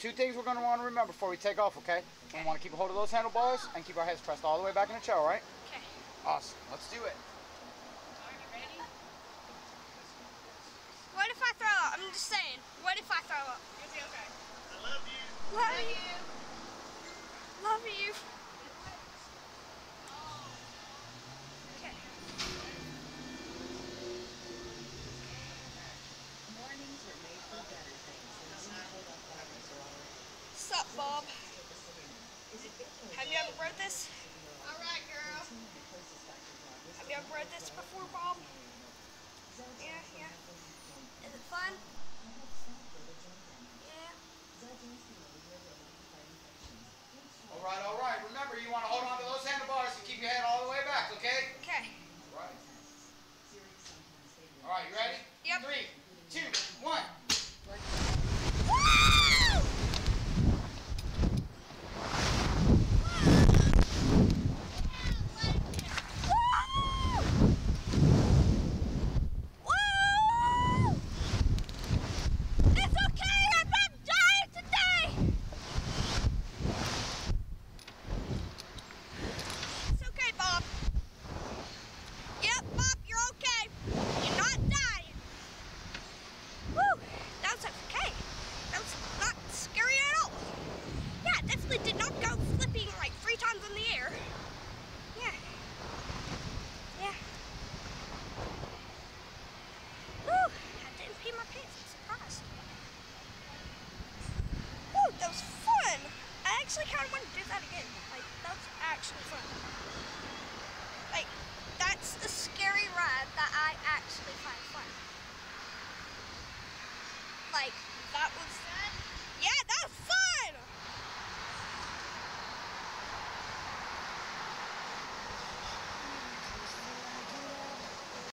two things we're going to want to remember before we take off, okay? We want to keep a hold of those handlebars and keep our heads pressed all the way back in the chair, all right? Okay. Awesome. Let's do it. Are you ready? What if I throw up? I'm just saying. What if I throw up? You'll be okay. I love you. Love you. Love you. Okay. Mornings are made for better things, and sometimes problems are all right. Sup, Bob? Is it good for Have you ever read this? All right, girl. necrosis factors on this? Have you ever rode this before, Bob? Yeah, yeah. Is it fun? Yeah. All right, all right. Remember, you want to hold on It did not go flipping like three times in the air. Yeah. Yeah. Woo! I didn't pee my pants. I'm surprised. Woo! That was fun! I actually kind of want to do that again. Like, that's actually fun. Like, that's the scary ride that I actually find fun. Like, that was